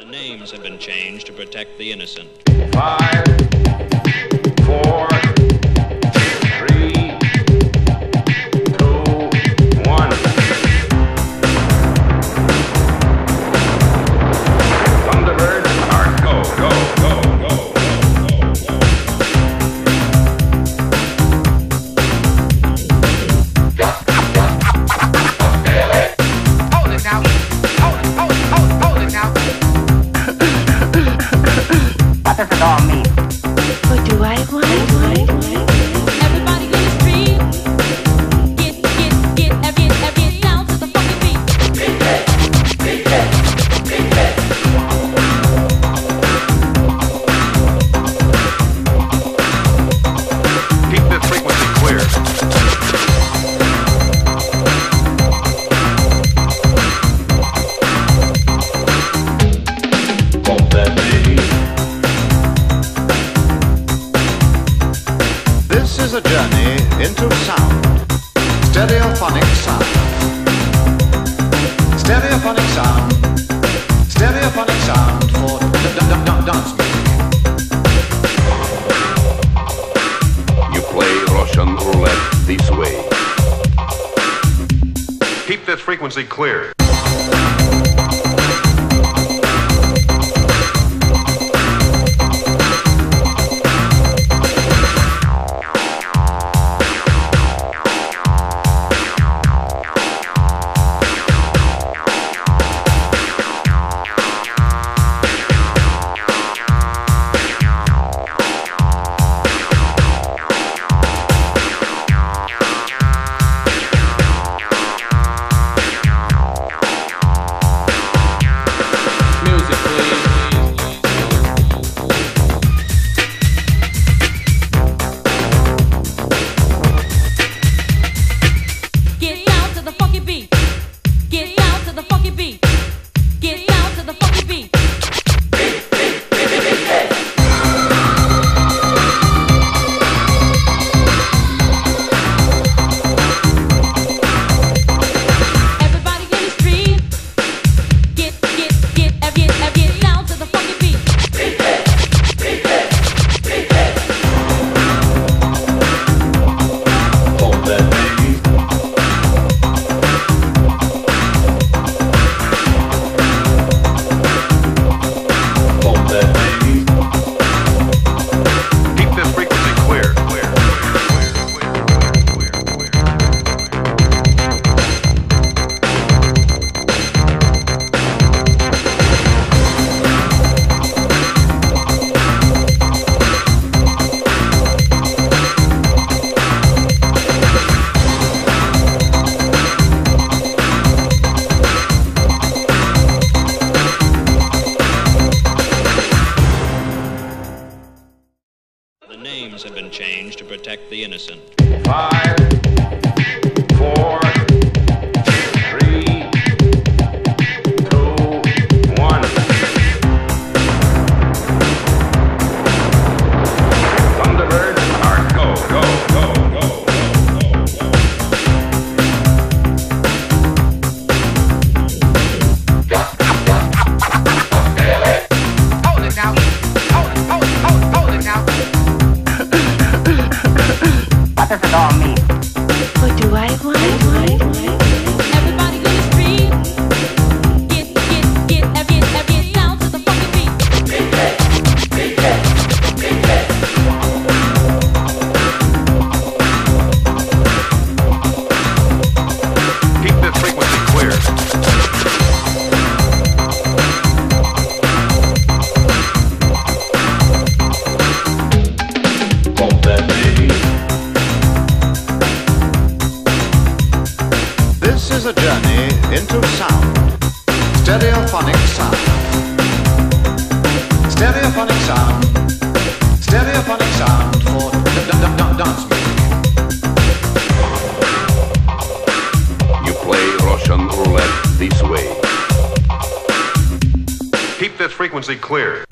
The names have been changed to protect the innocent. Five, four, Sound. Sound. You play Russian roulette this way. Keep this frequency clear. The names have been changed to protect the innocent. Five, four, Stereophonic sound. Stereophonic sound. Stereophonic sound for dance music. You play Russian roulette this way. Keep this frequency clear.